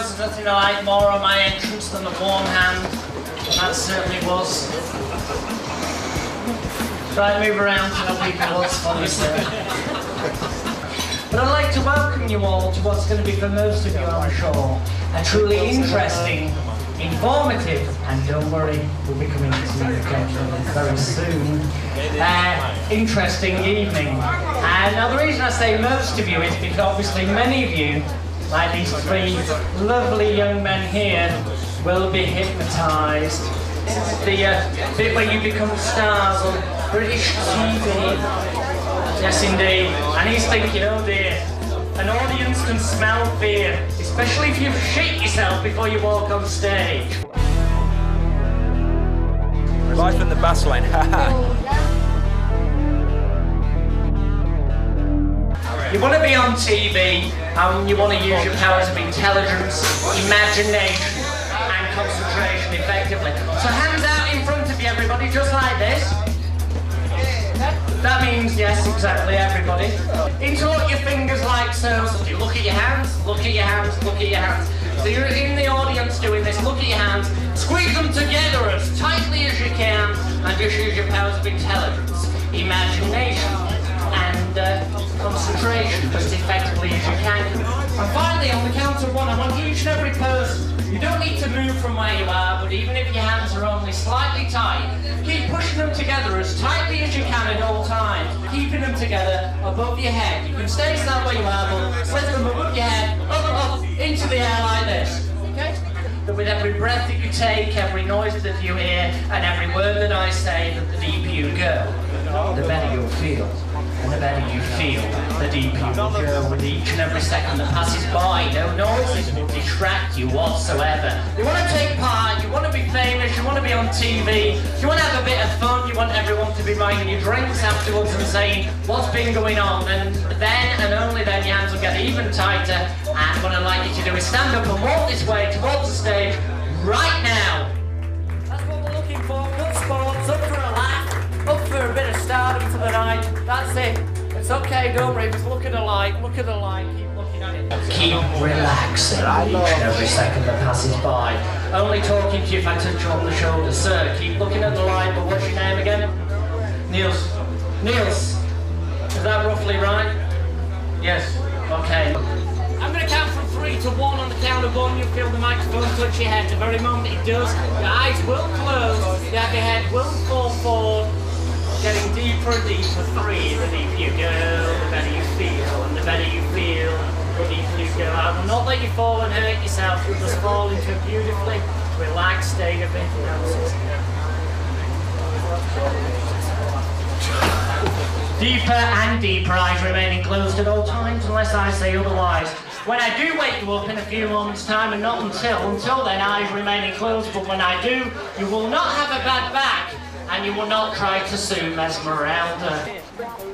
there's nothing I like more on my entrance than a warm hand. That certainly was. Try and move around to. But I'd like to welcome you all to what's going to be for most of you, I'm sure, a truly interesting, informative, and don't worry, we'll be coming to gentleman very soon, uh, interesting evening. And now the reason I say most of you is because obviously many of you, like these three lovely young men here, will be hypnotised. This is the uh, bit where you become stars on British TV. Yes, indeed. And he's thinking, oh dear, an audience can smell fear, especially if you've shit yourself before you walk on stage. Life in the bus lane, haha. You want to be on TV, and you want to use your powers of intelligence, imagination, and concentration effectively. So hands out in front of you, everybody, just like this. That means yes, exactly, everybody. Interlock your fingers like so. So look at your hands, look at your hands, look at your hands. So you're in the audience doing this, look at your hands, squeeze them together as tightly as you can, and just use your powers of intelligence, imagination, and uh, concentration as effectively as you can. And finally, on the count of one, I want each and every person, you don't need to move from where you are, but even if your hands are only slightly tight, keep pushing them together as tightly as you can at all times, keeping them together above your head. You can stay stand where you are, but lift them above your head, up, up, into the air like this. Okay? That with every breath that you take, every noise that you hear, and every word that I say, that the deeper you go, the better you'll feel. The better you feel, the deeper you will go with each and every second that passes by. No noises will distract you whatsoever. You want to take part, you want to be famous, you want to be on TV, you want to have a bit of fun, you want everyone to be buying you drinks afterwards and saying what's been going on. And then and only then your hands will get even tighter. And what I'd like you to do is stand up and walk this way towards the stage right now. That's it. It's okay, don't worry. Just look at the light, look at the light, keep looking at it. Keep relaxing each and every second that passes by. Only talking to you if I touch you on the shoulder, sir. Keep looking at the light, but what's your name again? Niels. Niels. Is that roughly right? Yes. Okay. I'm going to count from three to one. On the count of one, you feel the microphone touch your head. The very moment it does, your eyes will close, your head will fall forward, and deeper. Three, the deeper you go, the better you feel, and the better you feel, the deeper you go. I will not let you fall and hurt yourself. You'll just fall into a beautifully relaxed state of hypnosis. Deeper and deeper, eyes remaining closed at all times unless I say otherwise. When I do wake you up in a few moments' time, and not until, until then, eyes remaining closed, but when I do, you will not have a bad back, and you will not try to sue Mesmerelda.